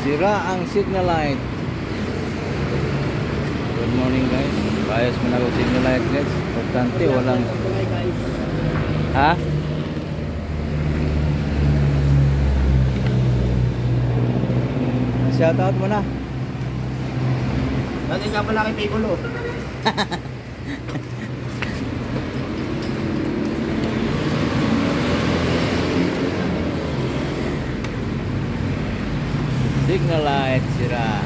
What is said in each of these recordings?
Sira ang signal light. Good morning guys. Bayas mo na ako signal light guys. Importante walang Ha? Shoutout mo na. Dati nga pala kay Piccolo. Signal light sira.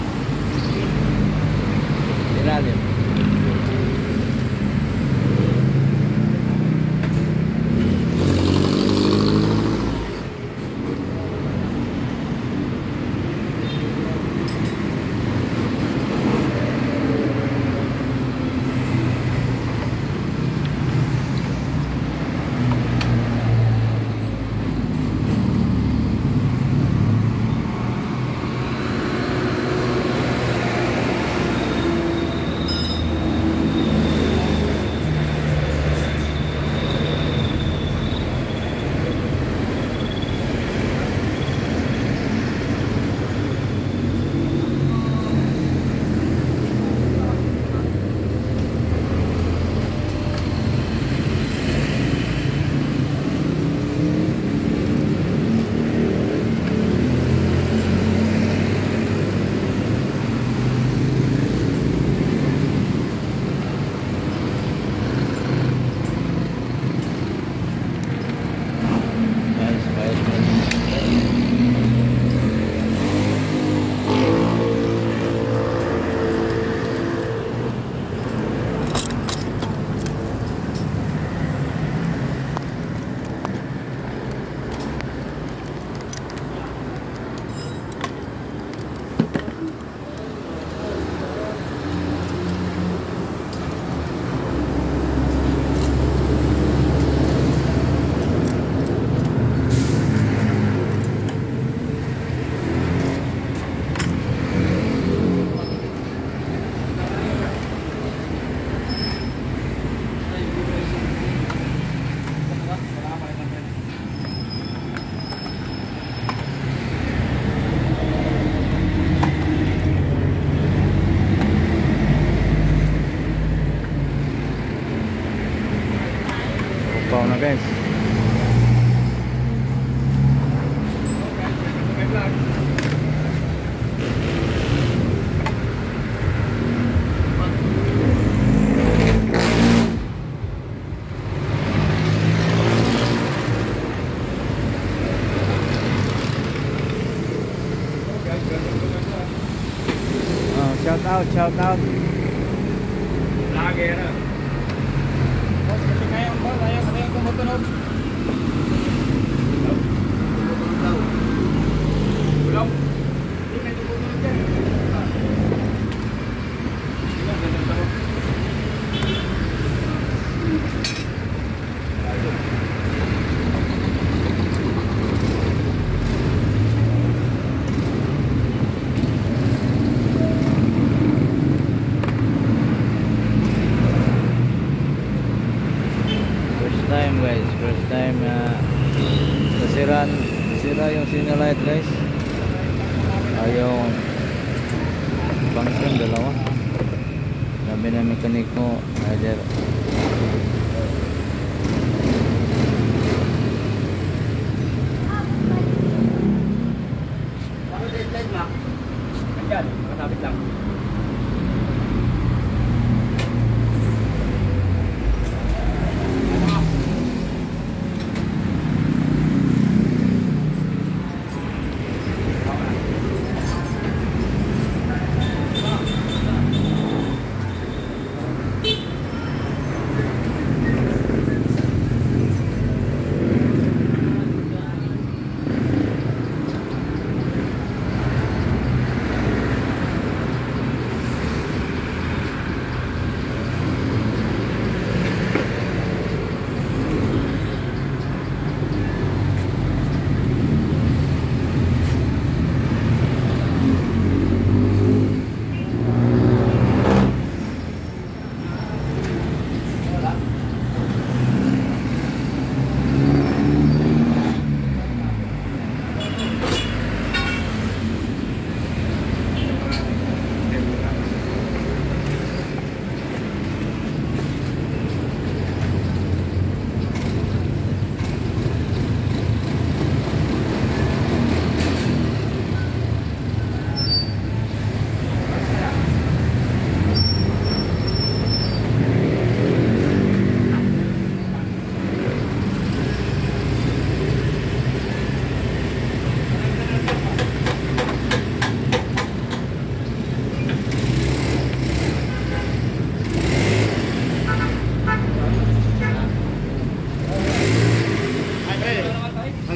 Sira din. Upaw na guys. Oh, ah, shout out, shout out. Lager. Ah. Nasira yung signal light guys. Ayaw function dalawa. Sabi na mekanik mo, either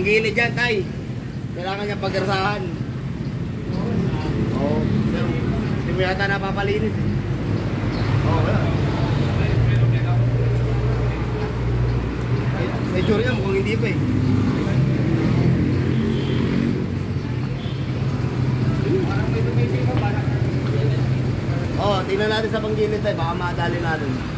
gilid yan, tay. Kailangan niya pagrasahan. Oo. Pero, hindi mo yata napapalinis eh. Oo, wala. May tsura yan, mukhang hindi pa eh. Oo, oh, tingnan natin sa panggilid tayo, baka madali natin.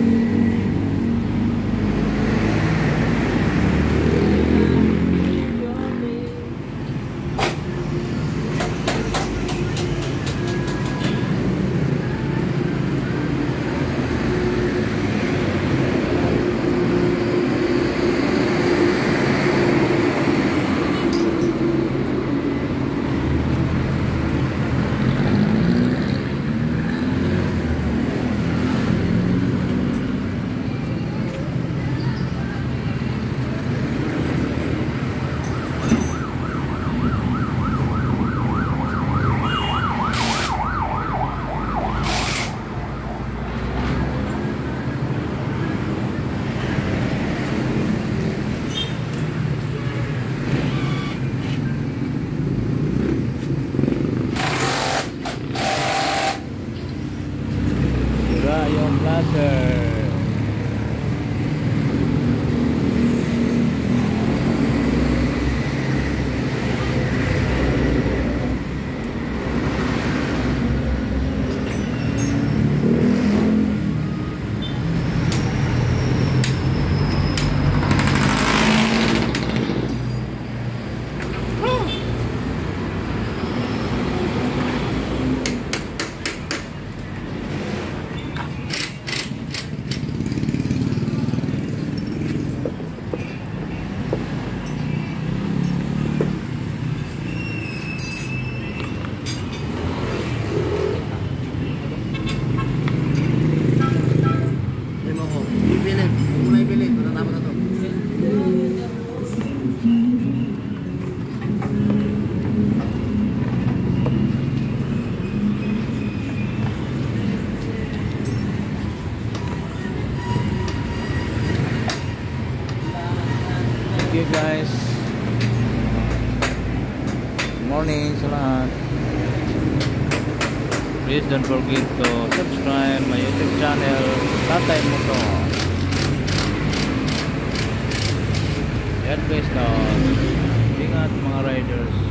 Thank you guys. Good morning sa lahat. Please don't forget to subscribe my YouTube channel, Tatay Moto. Yan guys na. Ingat mga riders.